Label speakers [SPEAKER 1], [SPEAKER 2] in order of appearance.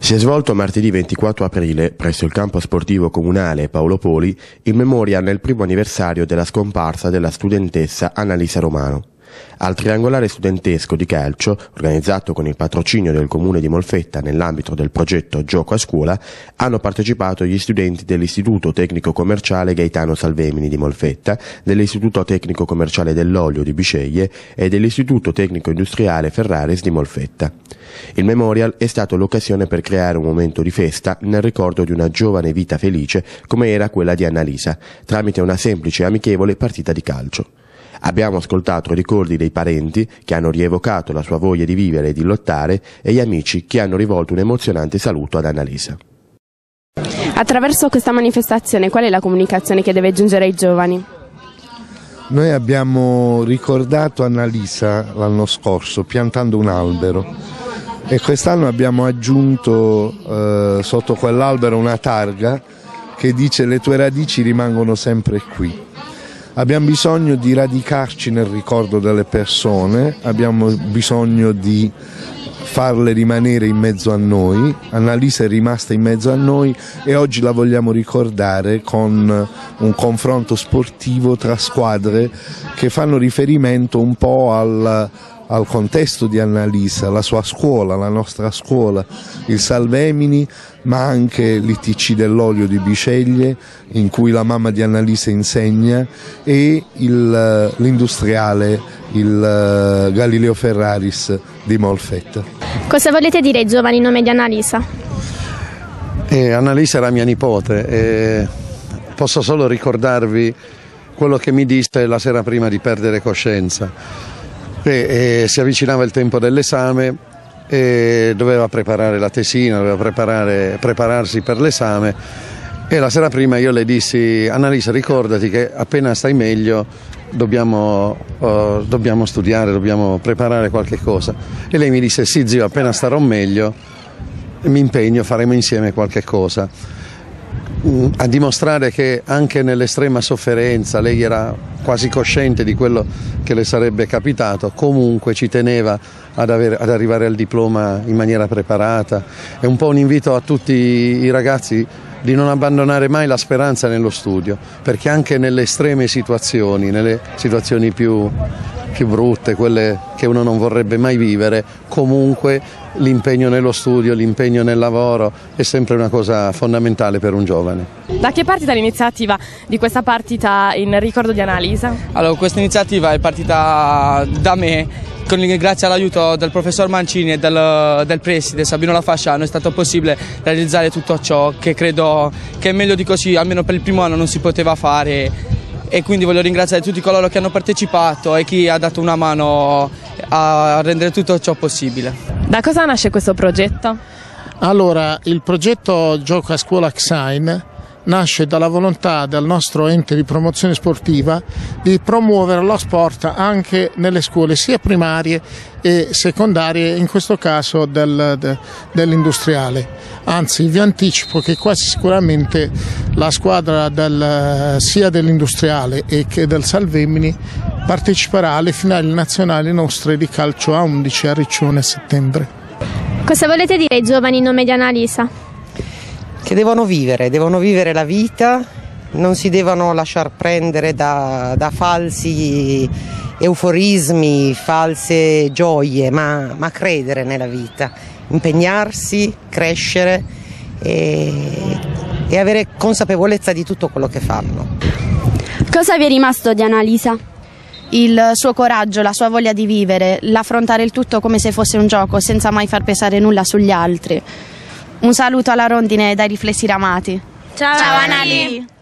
[SPEAKER 1] Si è svolto martedì 24 aprile, presso il campo sportivo comunale Paolo Poli, il memorial nel primo anniversario della scomparsa della studentessa Annalisa Romano. Al triangolare studentesco di calcio, organizzato con il patrocinio del comune di Molfetta nell'ambito del progetto Gioco a scuola, hanno partecipato gli studenti dell'Istituto Tecnico Commerciale Gaetano Salvemini di Molfetta, dell'Istituto Tecnico Commerciale dell'Olio di Bisceglie e dell'Istituto Tecnico Industriale Ferraris di Molfetta. Il memorial è stato l'occasione per creare un momento di festa nel ricordo di una giovane vita felice come era quella di Annalisa, tramite una semplice e amichevole partita di calcio. Abbiamo ascoltato i ricordi dei parenti che hanno rievocato la sua voglia di vivere e di lottare e gli amici che hanno rivolto un emozionante saluto ad Annalisa.
[SPEAKER 2] Attraverso questa manifestazione qual è la comunicazione che deve giungere ai giovani?
[SPEAKER 3] Noi abbiamo ricordato Annalisa l'anno scorso piantando un albero e quest'anno abbiamo aggiunto eh, sotto quell'albero una targa che dice le tue radici rimangono sempre qui. Abbiamo bisogno di radicarci nel ricordo delle persone, abbiamo bisogno di farle rimanere in mezzo a noi. Annalisa è rimasta in mezzo a noi e oggi la vogliamo ricordare con un confronto sportivo tra squadre che fanno riferimento un po' al, al contesto di Annalisa, la sua scuola, la nostra scuola, il Salvemini, ma anche l'ITC dell'olio di Biceglie, in cui la mamma di Annalisa insegna, e l'industriale, il eh, Galileo Ferraris di Molfetta.
[SPEAKER 4] Cosa volete dire ai giovani in nome di Annalisa?
[SPEAKER 5] Eh, Annalisa era mia nipote e posso solo ricordarvi quello che mi disse la sera prima di perdere coscienza e, e si avvicinava il tempo dell'esame e doveva preparare la tesina, doveva preparare, prepararsi per l'esame. E la sera prima io le dissi Annalisa ricordati che appena stai meglio dobbiamo, uh, dobbiamo studiare, dobbiamo preparare qualche cosa. E lei mi disse sì zio appena starò meglio mi impegno, faremo insieme qualche cosa a dimostrare che anche nell'estrema sofferenza lei era quasi cosciente di quello che le sarebbe capitato, comunque ci teneva ad, avere, ad, arrivare al diploma in maniera preparata. È un po' un invito a tutti i ragazzi di non abbandonare mai la speranza nello studio, perché anche nelle estreme situazioni, nelle situazioni più, più brutte, quelle che uno non vorrebbe mai vivere, comunque l'impegno nello studio, l'impegno nel lavoro è sempre una cosa fondamentale per un giovane.
[SPEAKER 2] Da che partita l'iniziativa di questa partita in ricordo di Annalisa?
[SPEAKER 6] Allora, questa iniziativa è partita da me con, grazie all'aiuto del professor Mancini e del, del preside Sabino Lafasciano è stato possibile realizzare tutto ciò che credo che è meglio di così, almeno per il primo anno non si poteva fare e quindi voglio ringraziare tutti coloro che hanno partecipato e chi ha dato una mano a rendere tutto ciò possibile.
[SPEAKER 2] Da cosa nasce questo progetto?
[SPEAKER 7] Allora, il progetto Gioco a Scuola Xain nasce dalla volontà del nostro ente di promozione sportiva di promuovere lo sport anche nelle scuole sia primarie e secondarie, in questo caso del, de, dell'industriale. Anzi, vi anticipo che quasi sicuramente la squadra del, sia dell'industriale che del Salvemini parteciperà alle finali nazionali nostre di calcio a 11 a Riccione a settembre.
[SPEAKER 4] Cosa volete dire ai giovani in nome di Annalisa?
[SPEAKER 8] Che devono vivere, devono vivere la vita, non si devono lasciar prendere da, da falsi euforismi, false gioie, ma, ma, credere nella vita, impegnarsi, crescere e, e avere consapevolezza di tutto quello che fanno.
[SPEAKER 9] Cosa vi è rimasto di Annalisa?
[SPEAKER 10] il suo coraggio, la sua voglia di vivere, l'affrontare il tutto come se fosse un gioco, senza mai far pesare nulla sugli altri. Un saluto alla rondine dai riflessi ramati.
[SPEAKER 4] Ciao, Ciao Anali.